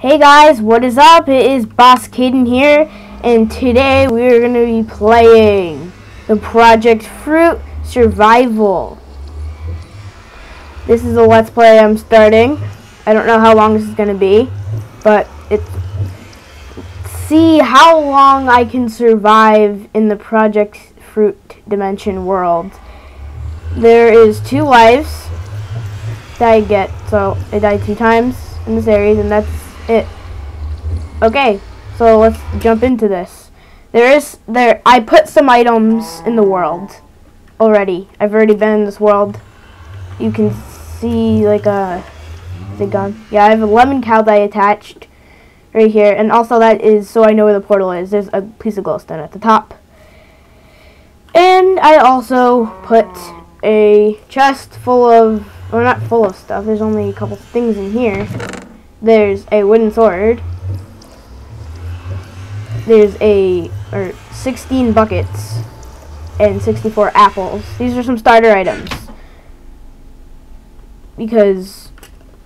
Hey guys, what is up? It is Boss Kaiden here, and today we're going to be playing the Project Fruit Survival. This is a Let's Play I'm starting. I don't know how long this is going to be, but it's see how long I can survive in the Project Fruit Dimension world. There is two lives that I get, so I died two times in the series, and that's it. Okay, so let's jump into this. There is there. I put some items in the world already. I've already been in this world. You can see like uh, a. It gone? Yeah, I have a lemon cow that I attached right here, and also that is so I know where the portal is. There's a piece of glowstone at the top. And I also put a chest full of, or not full of stuff. There's only a couple things in here. There's a wooden sword. There's a, or 16 buckets and 64 apples. These are some starter items. Because,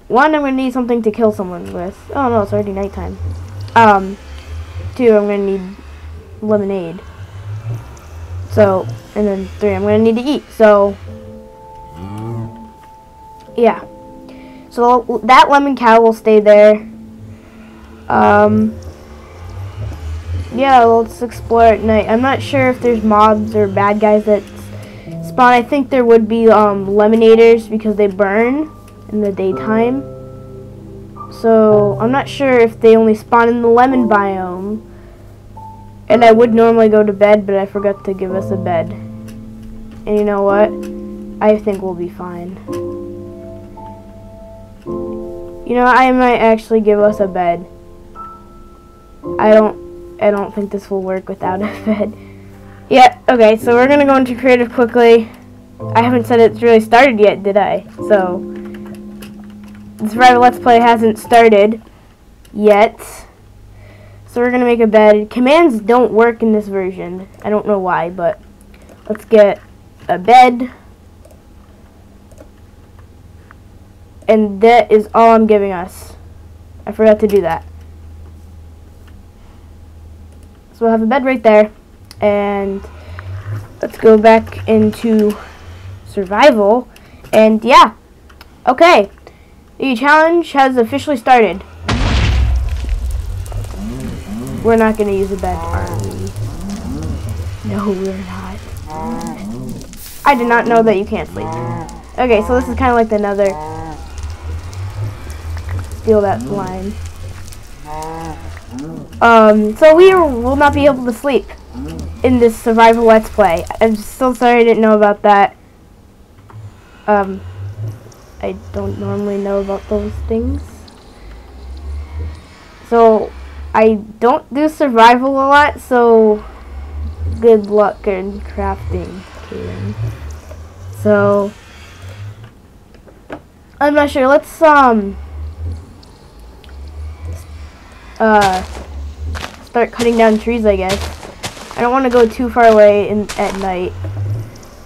one, I'm to need something to kill someone with. Oh no, it's already nighttime. Um, two, I'm to need lemonade. So, and then three, I'm to need to eat. So, yeah. So that lemon cow will stay there. Um, yeah, let's explore at night. I'm not sure if there's mobs or bad guys that spawn. I think there would be um, lemonaders because they burn in the daytime. So I'm not sure if they only spawn in the lemon biome. And I would normally go to bed, but I forgot to give us a bed. And you know what? I think we'll be fine. You know, I might actually give us a bed. I don't I don't think this will work without a bed. Yeah, okay, so we're gonna go into creative quickly. I haven't said it's really started yet, did I? So the survival let's play hasn't started yet. So we're gonna make a bed. Commands don't work in this version. I don't know why, but let's get a bed. And that is all I'm giving us. I forgot to do that. So we'll have a bed right there. And let's go back into survival. And yeah. Okay. The challenge has officially started. We're not going to use a bed, are we? No, we're not. I did not know that you can't sleep. Okay, so this is kind of like another steal that line. Um, so we will not be able to sleep in this survival let's play. I'm so sorry I didn't know about that. Um, I don't normally know about those things. So, I don't do survival a lot, so good luck in crafting, Kaiden. So, I'm not sure. Let's, um, uh, start cutting down trees, I guess. I don't want to go too far away in, at night.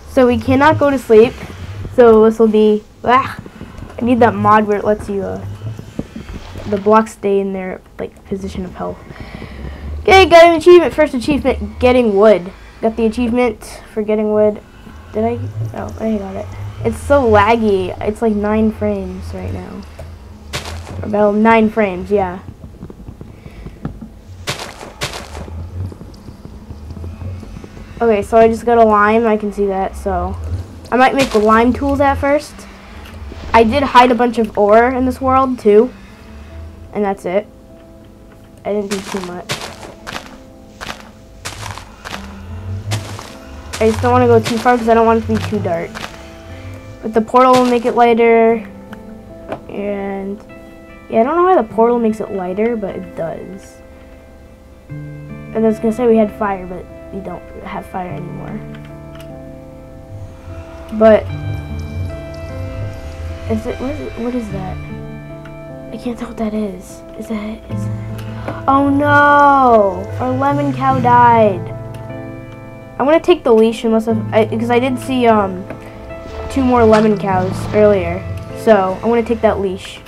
So we cannot go to sleep. So this will be, ah, I need that mod where it lets you, uh, the blocks stay in their, like, position of health. Okay, got an achievement. First achievement, getting wood. Got the achievement for getting wood. Did I? Oh, I got it. It's so laggy. It's like 9 frames right now. About 9 frames, yeah. Okay, so I just got a lime. I can see that, so... I might make the lime tools at first. I did hide a bunch of ore in this world, too. And that's it. I didn't do too much. I just don't want to go too far because I don't want it to be too dark. But the portal will make it lighter. And... Yeah, I don't know why the portal makes it lighter, but it does. And I was going to say we had fire, but we don't have fire anymore. But is it what is, it, what is that? I can't tell what that is. Is that is that, Oh no! Our lemon cow died. I'm gonna take the leash unless I because I, I did see um two more lemon cows earlier. So I'm gonna take that leash.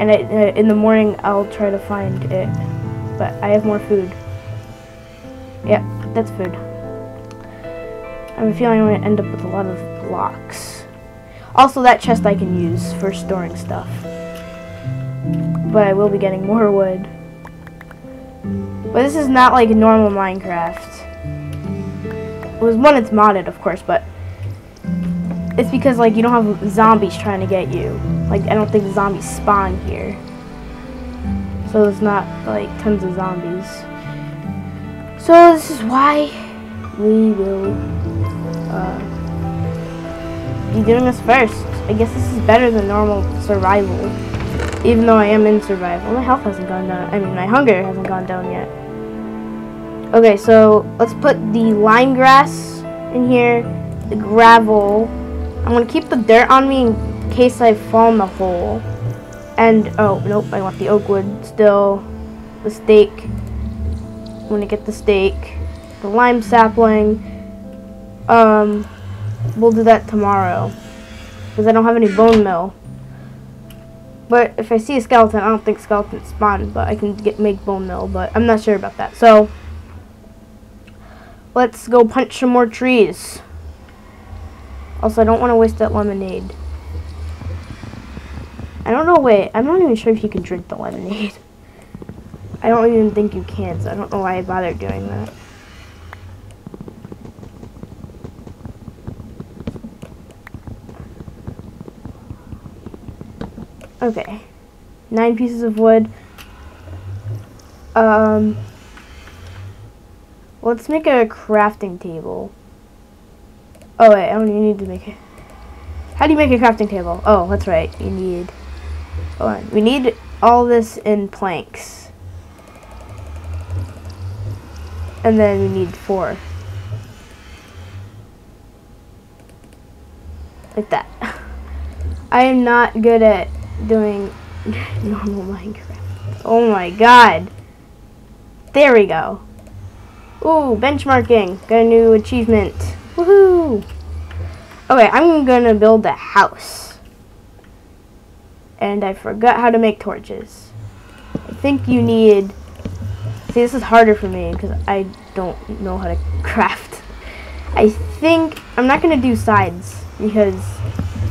And I, uh, in the morning, I'll try to find it. But I have more food. Yep, that's food. I have a feeling I'm going to end up with a lot of blocks. Also, that chest I can use for storing stuff. But I will be getting more wood. But this is not like normal Minecraft. It was one it's modded, of course, but it's because like you don't have zombies trying to get you. Like I don't think zombies spawn here. So it's not like tons of zombies. So this is why we will uh, be doing this first. I guess this is better than normal survival. Even though I am in survival. My health hasn't gone down. I mean, my hunger hasn't gone down yet. Okay, so let's put the lime grass in here. The gravel. I'm going to keep the dirt on me in case I fall in the hole. And, oh, nope, I want the oak wood still. The stake. I'm going to get the stake. The lime sapling. Um, we'll do that tomorrow. Because I don't have any bone meal. But if I see a skeleton, I don't think skeletons spawn, but I can get make bone meal, but I'm not sure about that. So, let's go punch some more trees. Also, I don't want to waste that lemonade. I don't know, wait, I'm not even sure if you can drink the lemonade. I don't even think you can, so I don't know why I bothered doing that. Okay. Nine pieces of wood. Um, let's make a crafting table. Oh wait, I don't even need to make it. How do you make a crafting table? Oh, that's right. You need. Hold on. We need all this in planks. And then we need four. Like that. I am not good at doing normal Minecraft. Oh my god. There we go. Ooh, benchmarking. Got a new achievement. Woohoo! Okay, I'm gonna build a house. And I forgot how to make torches. I think you need... See, this is harder for me because I don't know how to craft. I think... I'm not gonna do sides because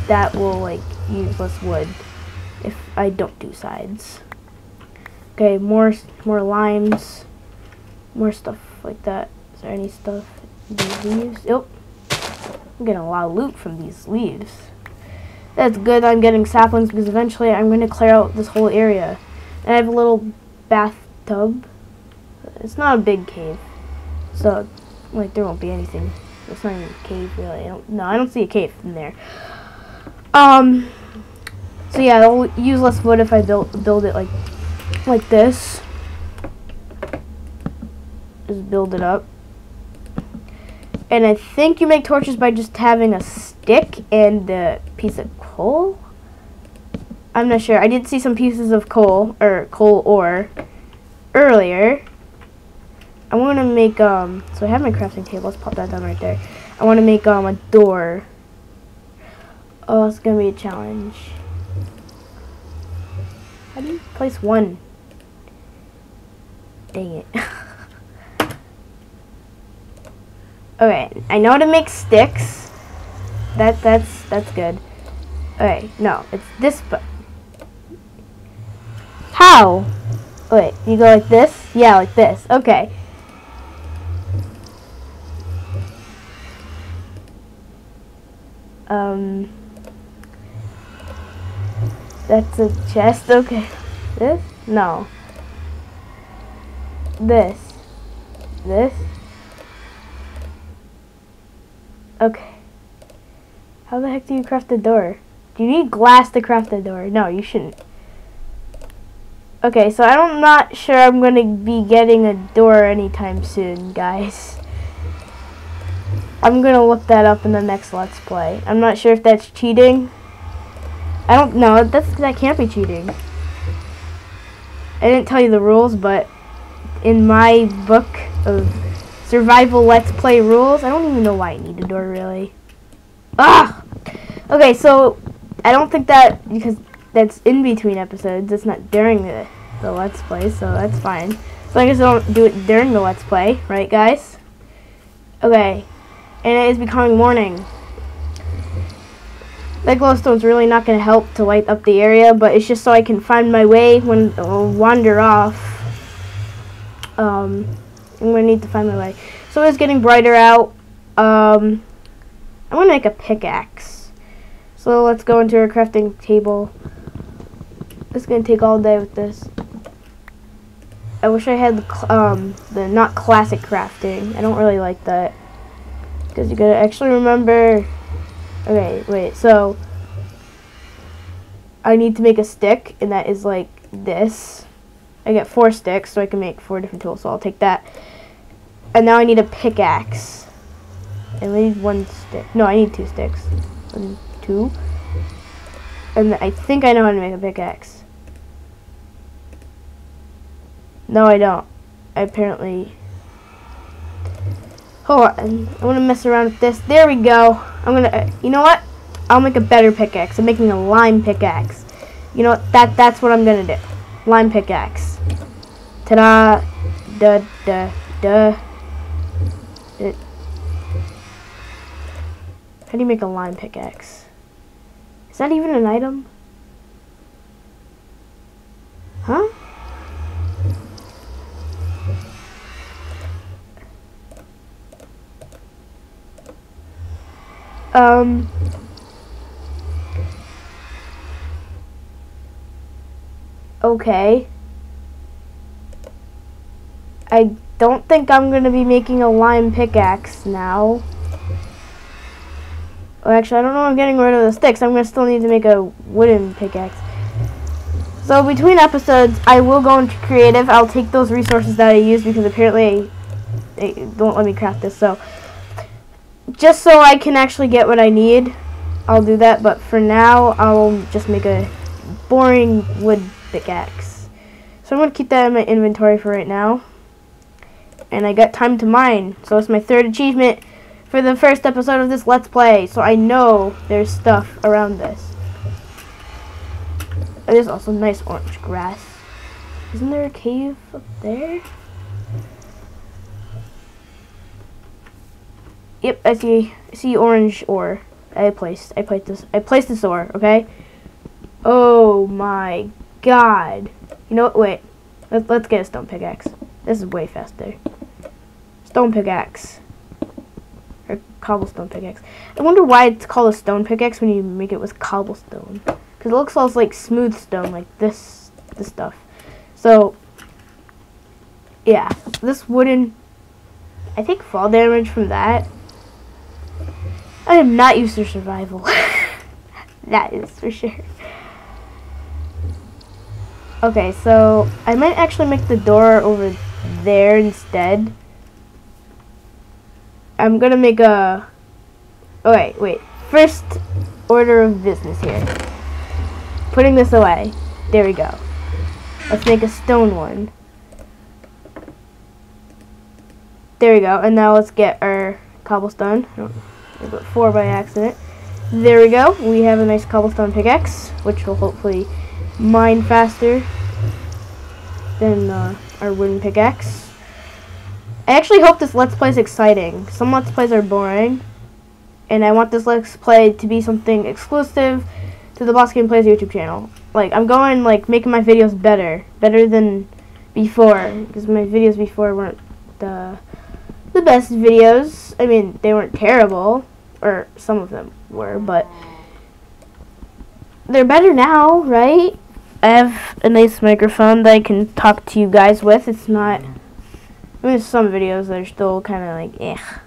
that will, like, use less wood if I don't do sides. Okay, more more limes, more stuff like that. Is there any stuff? These leaves? Yep. I'm getting a lot of loot from these leaves. That's good I'm getting saplings because eventually I'm going to clear out this whole area. And I have a little bathtub. It's not a big cave. So, like, there won't be anything. It's not even a cave, really. I don't, no, I don't see a cave in there. Um, so yeah, I'll use less wood if I build build it like like this. Just build it up. And I think you make torches by just having a stick and a piece of coal. I'm not sure. I did see some pieces of coal or coal ore earlier. I want to make um. So I have my crafting table. Let's pop that down right there. I want to make um a door. Oh, it's gonna be a challenge. How do you place one? Dang it. okay, I know how to make sticks. That that's that's good. Okay, no, it's this but How? Wait, you go like this? Yeah, like this. Okay. Um that's a chest, okay. This? No. This. This? Okay. How the heck do you craft a door? Do you need glass to craft a door? No, you shouldn't. Okay, so I'm not sure I'm going to be getting a door anytime soon, guys. I'm going to look that up in the next Let's Play. I'm not sure if that's cheating. I don't know. That's that can't be cheating. I didn't tell you the rules, but in my book of survival let's play rules, I don't even know why I need a door really. Ah. Okay, so I don't think that because that's in between episodes. It's not during the, the Let's Play, so that's fine. So I guess I don't do it during the Let's Play, right guys? Okay, and it is becoming morning. That glowstone's really not going to help to light up the area, but it's just so I can find my way when I'll wander off. Um, I'm going to need to find my way. So it's getting brighter out. Um, I'm going to make a pickaxe. So let's go into our crafting table. It's going to take all day with this. I wish I had um, the not classic crafting. I don't really like that. Because you gotta actually remember... Okay, wait, so... I need to make a stick, and that is like this. I get four sticks, so I can make four different tools, so I'll take that. And now I need a pickaxe. I need one stick. No, I need two sticks. One, two. And I think I know how to make a pickaxe. No, I don't. I apparently... Hold on. I'm going to mess around with this. There we go. I'm going to... Uh, you know what? I'll make a better pickaxe. I'm making a lime pickaxe. You know what? That, that's what I'm going to do. Lime pickaxe. Ta-da. Da, da, da. It. How do you make a lime pickaxe? Is that even an item? Huh? Um, okay. I don't think I'm going to be making a lime pickaxe now. Oh, actually, I don't know I'm getting rid of the sticks. I'm going to still need to make a wooden pickaxe. So between episodes, I will go into creative. I'll take those resources that I use because apparently they don't let me craft this. So just so I can actually get what I need, I'll do that. But for now, I'll just make a boring wood pickaxe. So I'm going to keep that in my inventory for right now. And I got time to mine. So it's my third achievement for the first episode of this Let's Play. So I know there's stuff around this. And there's also nice orange grass. Isn't there a cave up there? Yep, I see. See orange ore. I placed. I placed this. I placed this ore. Okay. Oh my god. You know what? Wait. Let's let's get a stone pickaxe. This is way faster. Stone pickaxe. Or cobblestone pickaxe. I wonder why it's called a stone pickaxe when you make it with cobblestone. Because it looks almost like smooth stone, like this this stuff. So yeah, this wooden I think fall damage from that I am not used to survival. that is for sure. Okay, so I might actually make the door over there instead. I'm gonna make a... Wait, wait. First order of business here. Putting this away. There we go. Let's make a stone one. There we go. And now let's get our cobblestone. I put four by accident. There we go. We have a nice cobblestone pickaxe, which will hopefully mine faster than uh, our wooden pickaxe. I actually hope this Let's Play is exciting. Some Let's Plays are boring, and I want this Let's Play to be something exclusive to the Boss Game Plays YouTube channel. Like, I'm going, like, making my videos better. Better than before, because my videos before weren't the, the best videos. I mean, they weren't terrible, or some of them were, but they're better now, right? I have a nice microphone that I can talk to you guys with. It's not. I mean, some videos that are still kind of like, eh.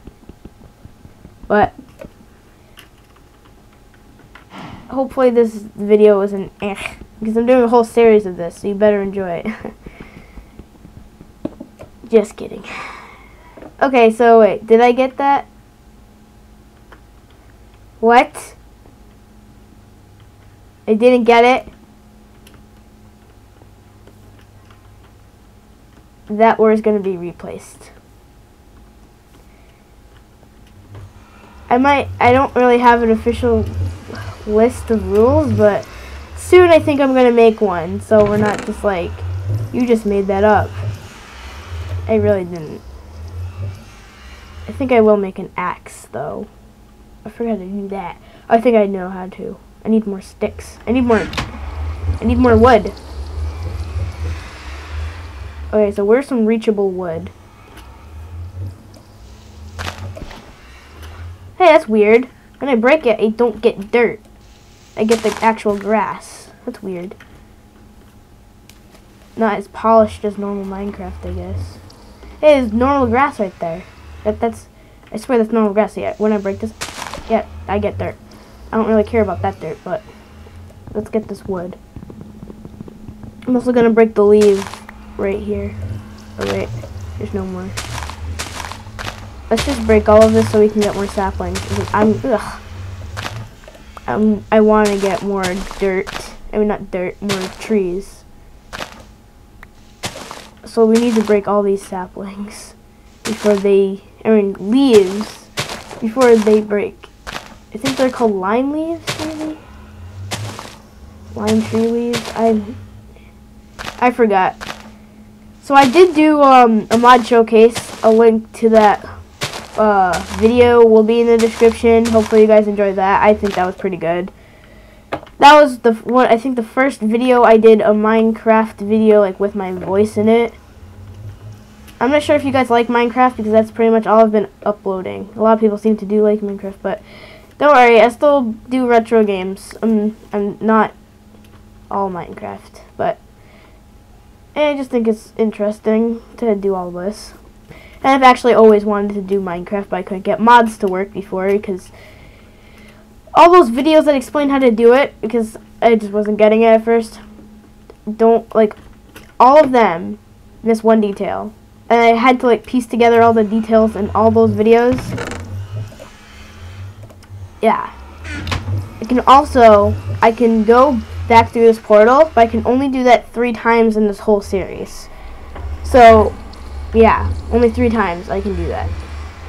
But hopefully this video isn't eh, because I'm doing a whole series of this, so you better enjoy it. Just kidding. Okay, so wait, did I get that? What? I didn't get it. That word is going to be replaced. I might, I don't really have an official list of rules, but soon I think I'm gonna make one, so we're not just like, you just made that up. I really didn't. I think I will make an axe, though. I forgot to do that. I think I know how to. I need more sticks. I need more. I need more wood. Okay, so where's some reachable wood? Hey, that's weird. When I break it, I don't get dirt. I get the actual grass. That's weird. Not as polished as normal Minecraft, I guess. Hey, there's normal grass right there. That that's. I swear that's normal grass. Yeah, when I break this, yeah, I get dirt. I don't really care about that dirt, but let's get this wood. I'm also gonna break the leaves right here. Oh wait, there's no more. Let's just break all of this so we can get more saplings. I'm ugh. Um, I want to get more dirt. I mean, not dirt, more trees. So we need to break all these saplings before they, I mean, leaves before they break. I think they're called lime leaves, maybe? Lime tree leaves? I, I forgot. So I did do um, a mod showcase. A link to that uh, video will be in the description. Hopefully you guys enjoyed that. I think that was pretty good. That was the one. I think the first video I did a Minecraft video like with my voice in it. I'm not sure if you guys like Minecraft because that's pretty much all I've been uploading. A lot of people seem to do like Minecraft, but don't worry, I still do retro games. I'm I'm not all Minecraft, but I just think it's interesting to do all this. And I've actually always wanted to do Minecraft, but I couldn't get mods to work before because all those videos that explain how to do it, because I just wasn't getting it at first, don't, like, all of them miss one detail. And I had to, like, piece together all the details in all those videos. Yeah. I can also, I can go back through this portal, but I can only do that three times in this whole series. So, yeah, only three times I can do that.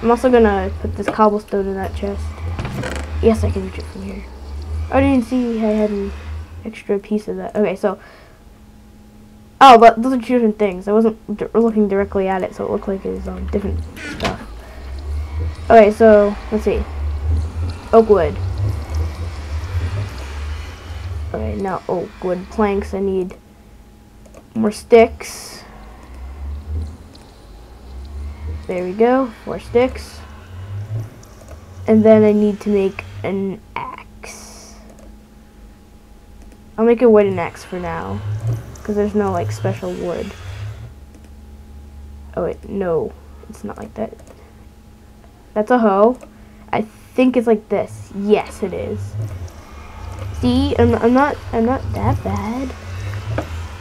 I'm also gonna put this cobblestone in that chest. Yes, I can reach it from here. I didn't see I had an extra piece of that. Okay, so... Oh, but those are two different things. I wasn't looking directly at it, so it looked like it was um, different stuff. Okay, so, let's see. Oak wood. Okay, now oak wood planks. I need more sticks. There we go, four sticks. And then I need to make an axe. I'll make a wooden axe for now. Because there's no, like, special wood. Oh, wait, no. It's not like that. That's a hoe. I think it's like this. Yes, it is. See, I'm, I'm not, I'm not that bad.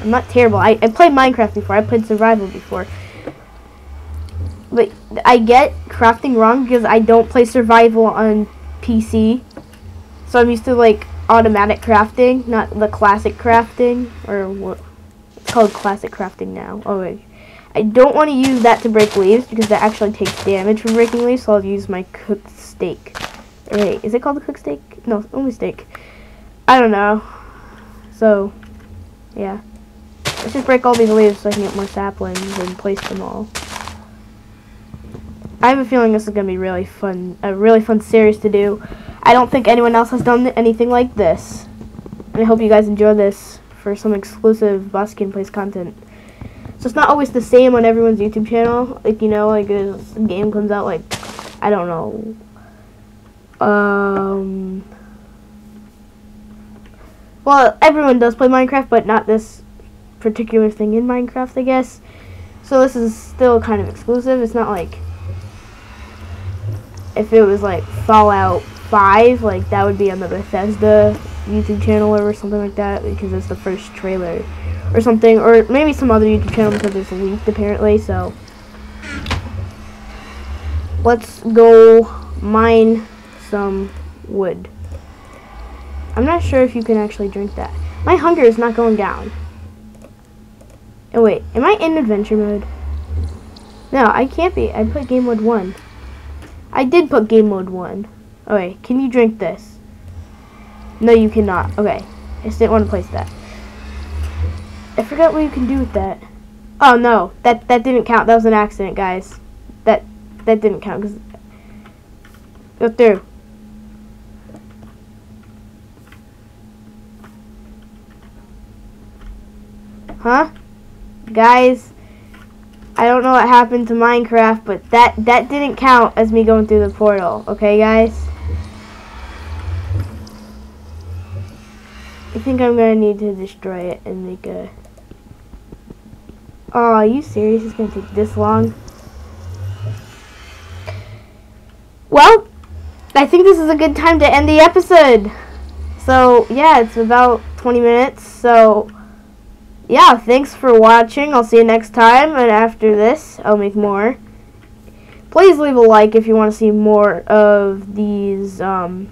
I'm not terrible. I, I played Minecraft before. I played Survival before. But I get crafting wrong because I don't play survival on PC. So I'm used to like automatic crafting, not the classic crafting or what called classic crafting now. Oh wait. I don't want to use that to break leaves because that actually takes damage from breaking leaves, so I'll use my cooked steak. wait, is it called the cooked steak? No, only steak. I don't know. So, yeah. Let's just break all these leaves so I can get more saplings and place them all. I have a feeling this is going to be really fun, a really fun series to do. I don't think anyone else has done anything like this. And I hope you guys enjoy this for some exclusive Boss Kid Plays content. So it's not always the same on everyone's YouTube channel. Like, you know, like a game comes out, like, I don't know. Um, well, everyone does play Minecraft, but not this particular thing in Minecraft, I guess. So this is still kind of exclusive. It's not like if it was like Fallout 5, like that would be on the Bethesda YouTube channel or something like that because it's the first trailer or something, or maybe some other YouTube channel because it's leaked apparently. So let's go mine some wood. I'm not sure if you can actually drink that. My hunger is not going down. Oh wait, am I in adventure mode? No, I can't be. I put game mode 1. I did put game mode 1. Okay, can you drink this? No, you cannot. Okay. I just didn't want to place that. I forgot what you can do with that. Oh no, that that didn't count. That was an accident, guys. That that didn't count because go through. Huh? Guys, I don't know what happened to Minecraft, but that that didn't count as me going through the portal. Okay, guys? I think I'm gonna need to destroy it and make a Oh, are you serious? It's gonna take this long? Well, I think this is a good time to end the episode. So, yeah, it's about 20 minutes. So, yeah, thanks for watching. I'll see you next time. And after this, I'll make more. Please leave a like if you want to see more of these um,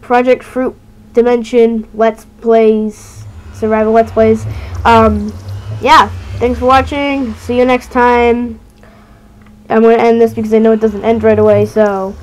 Project Fruit Dimension Let's Plays, Survival Let's Plays. Um, yeah, thanks for watching. See you next time. I'm going to end this because I know it doesn't end right away, so...